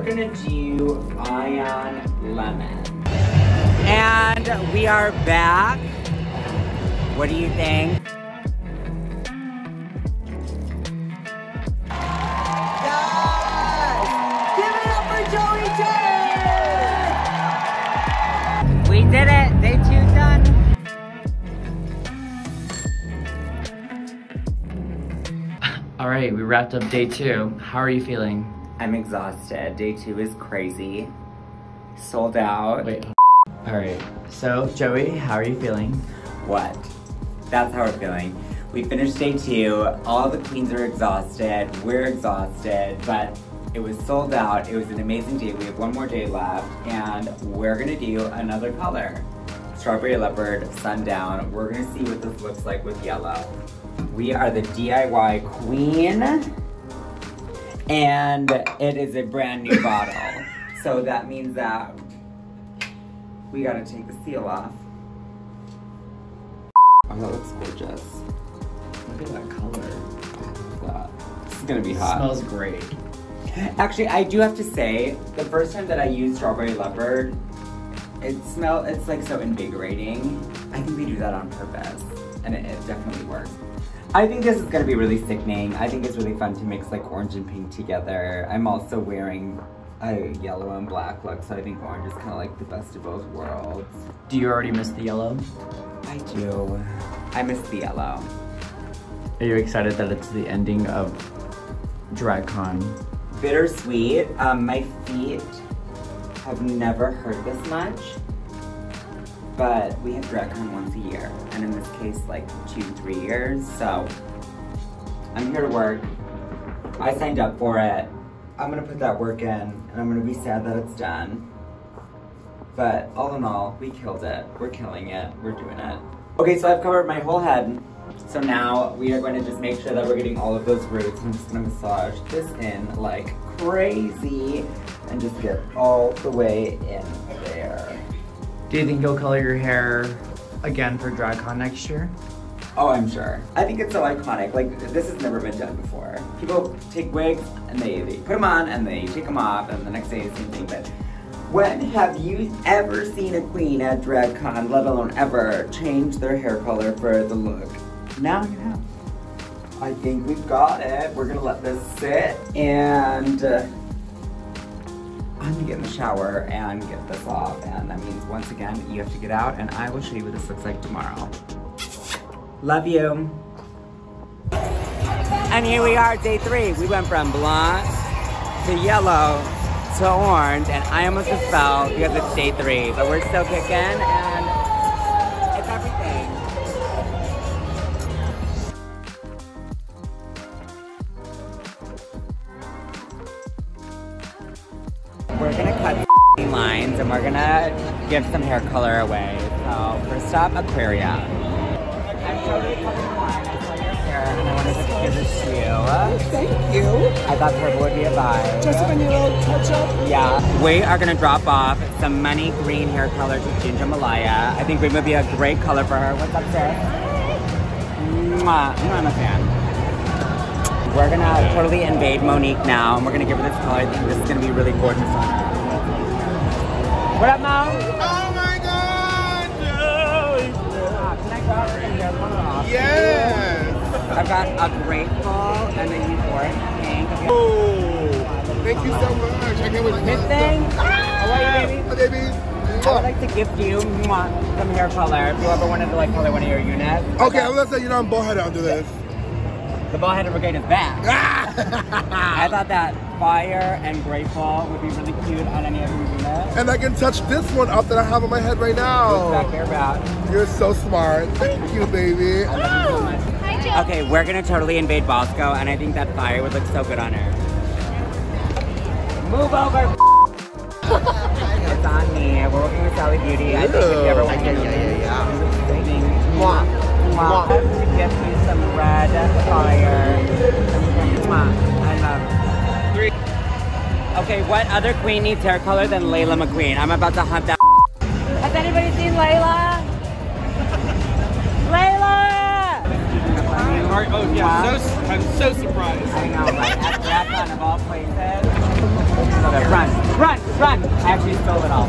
we're gonna do Ion Lemon. And we are back. What do you think? We did it! Day two done! All right, we wrapped up day two. How are you feeling? I'm exhausted. Day two is crazy. Sold out. Wait. All right. So, Joey, how are you feeling? What? That's how we're feeling. We finished day two. All the queens are exhausted. We're exhausted, but it was sold out. It was an amazing day. We have one more day left, and we're gonna do another color. Strawberry Leopard Sundown. We're gonna see what this looks like with yellow. We are the DIY queen, and it is a brand new bottle. So that means that we gotta take the seal off. Oh, that looks gorgeous. Look at that color. That. This is gonna be hot. Smells great. Actually, I do have to say, the first time that I used Strawberry Leopard, it smell it's like so invigorating. I think they do that on purpose, and it, it definitely works. I think this is gonna be really sickening. I think it's really fun to mix like orange and pink together. I'm also wearing a yellow and black look, so I think orange is kind of like the best of both worlds. Do you already miss the yellow? I do. I miss the yellow. Are you excited that it's the ending of DragCon? Bittersweet. Um, my feet have never hurt this much, but we have DragCon once a year, and in this case, like two, three years. So I'm here to work. I signed up for it. I'm gonna put that work in, and I'm gonna be sad that it's done. But all in all, we killed it. We're killing it. We're doing it. Okay, so I've covered my whole head. So now we are going to just make sure that we're getting all of those roots. I'm just gonna massage this in like crazy and just get all the way in. Do you think you'll color your hair again for DragCon next year? Oh, I'm sure. I think it's so iconic. Like, this has never been done before. People take wigs and they, they put them on and they take them off and the next day it's the same thing. But when have you ever seen a queen at DragCon, let alone ever, change their hair color for the look? Now you have. I think we've got it. We're gonna let this sit and uh, I'm gonna get in the shower and get this off. And that means once again, you have to get out and I will show you what this looks like tomorrow. Love you. And here we are, day three. We went from blonde to yellow to orange, and I almost just fell because it's day three. But we're still kicking, We're gonna cut lines, and we're gonna give some hair color away. So first up, Aquaria. I'm totally the line. I saw your hair, and I wanted to give this to you. Thank you. I thought purple would be a vibe. Just a little touch up. Yeah. We are gonna drop off some money green hair color to Ginger Malaya. I think green would be a great color for her. What's up, sis? Mwah. I'm a fan. We're gonna totally invade Monique now, and we're gonna give her this color. I think this is gonna be really gorgeous on her. What up, Mo? Oh my God! Uh, Can I grab some hair off? Yes. I've got a grateful and a euphoric pink. Oh, thank you so much. I can't wait to Miss thing? How are you, baby? Baby. I would like to gift you some hair color if you ever wanted to like color one of your units. Okay, I'm gonna say you know I'm bullheaded. I'll do this. The ball-headed brigade is back. Ah! I thought that fire and grateful would be really cute on any of your units. and I can touch this one up that I have on my head right What's that now. hair about? You're so smart. Thank you, baby. I love you so much. Okay, we're gonna totally invade Bosco, and I think that fire would look so good on her. Move over. it's on me. We're working with Sally Beauty. I think if you ever want to Yeah, yeah, yeah, Saving. To give you some red fire. Mwah. I love. Three. Okay, what other queen needs hair color than Laila McQueen? I'm about to hunt that. Has anybody seen Laila? Laila! Are, oh yeah, so, I'm so surprised. I know, like at DragCon of all places. Run, run, run! I actually stole it all.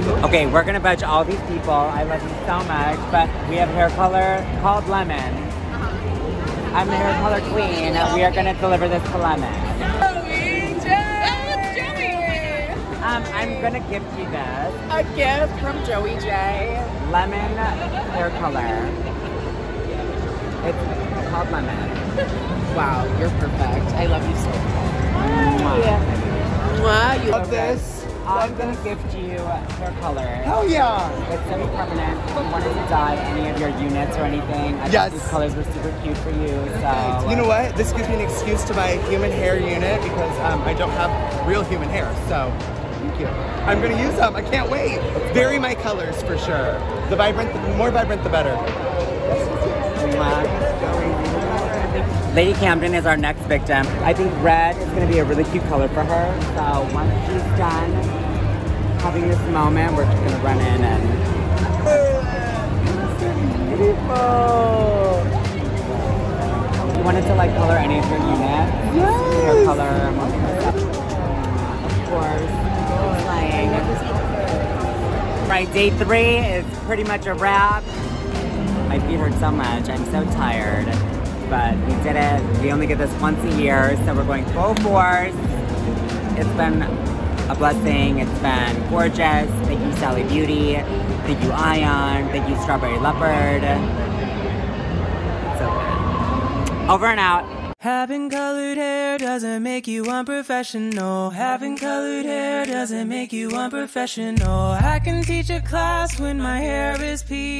Okay, we're gonna budge all these people. I love you so much, but we have hair color called Lemon. I'm the hair color queen. We are gonna deliver this to Lemon. Um, I'm gonna gift you this. A gift from Joey Jay. Lemon hair color. It's called Lemon. Wow, you're perfect. I love you so much. Mwah, you Love this. I'm gonna gift you hair color. Hell yeah. It's semi-permanent. If you wanted to dye any of your units or anything, I Yes. thought these colors were super cute for you. So You know what? This gives me an excuse to buy a human hair unit because um, I don't have real human hair. So, thank you. I'm gonna use them. I can't wait. Vary my colors for sure. The vibrant, the more vibrant, the better. Lady Camden is our next victim. I think red is going to be a really cute color for her. So once she's done having this moment, we're just going to run in and. Beautiful! You wanted to like color any of your units? Yes. Hair color. Of course. Right, day three is pretty much a wrap. My feet hurt so much. I'm so tired. But we did it. We only get this once a year, so we're going full force. It's been a blessing. It's been gorgeous. Thank you, Sally Beauty. Thank you, Ion. Thank you, Strawberry Leopard. So. Over and out. Having colored hair doesn't make you unprofessional. Having colored hair doesn't make you unprofessional. I can teach a class when my hair is pea.